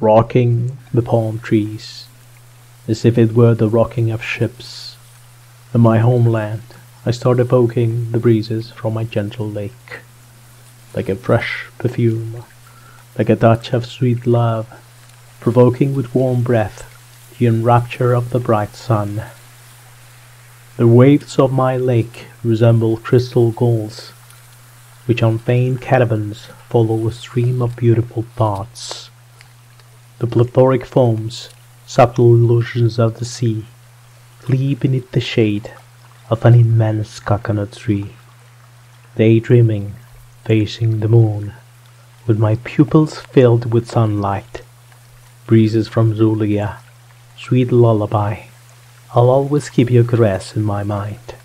rocking the palm trees, as if it were the rocking of ships. In my homeland, I start evoking the breezes from my gentle lake, like a fresh perfume, like a touch of sweet love, provoking with warm breath the enrapture of the bright sun. The waves of my lake resemble crystal gulls, which on vain caravans follow a stream of beautiful thoughts. The plethoric foams, subtle illusions of the sea, flee beneath the shade of an immense coconut tree, daydreaming, facing the moon, with my pupils filled with sunlight, breezes from Zulia, sweet lullaby, I'll always keep your caress in my mind.